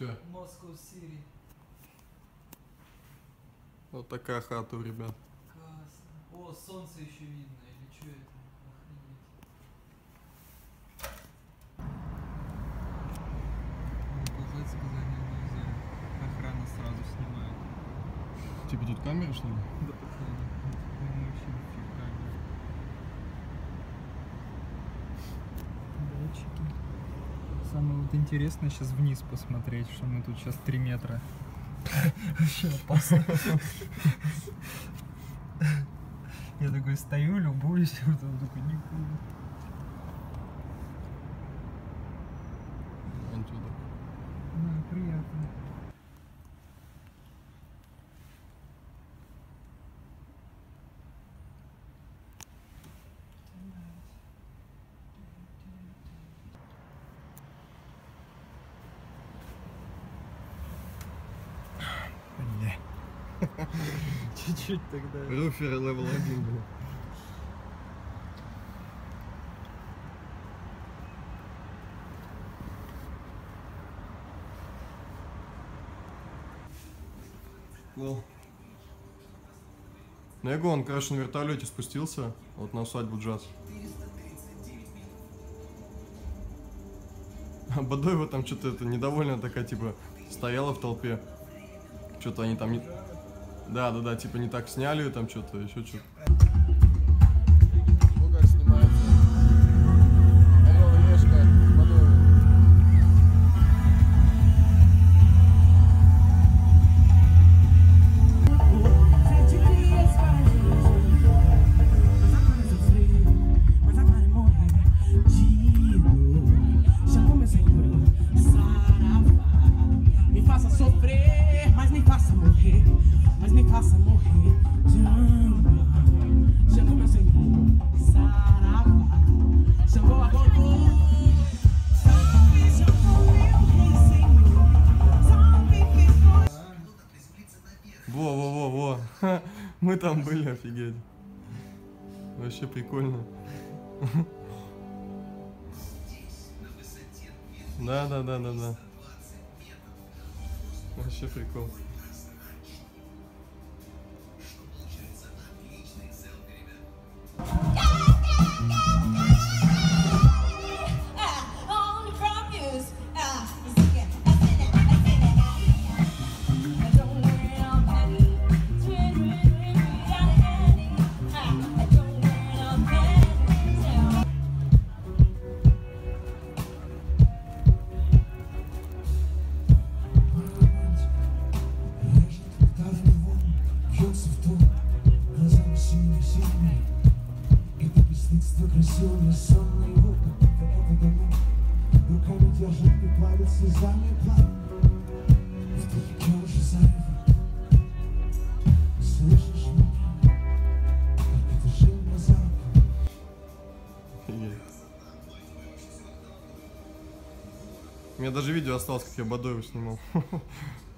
Че? Moscow City. Вот такая хата у ребят. Классно. О, солнце еще видно, или что это? Охрана сразу снимает. Типа тут камера, что ли? Да походу. Ну, вообще фиг камера. Датчики. Самое вот интересное сейчас вниз посмотреть, что мы тут сейчас 3 метра. Вообще опасно. Я такой стою, любуюсь, вот такой, нихуя. Чуть-чуть тогда. Руфер левел 1, блин. Лол. Ну он, короче, на вертолете спустился, вот на усадьбу джаз. А Бадоева там что-то это недовольная такая, типа, стояла в толпе. Что-то они там не... Да, да, да, типа не так сняли там что-то, еще что-то. Ха, Мы там были, офигеть. Вообще прикольно. Да, да, да, да, да. Вообще прикол. Бьется в тон Глазами синими И до бесстыдства красивыми сонный его Это это Руками держит и плавит слезами руку. Офигеть. У меня даже видео осталось, как я Бадоева снимал.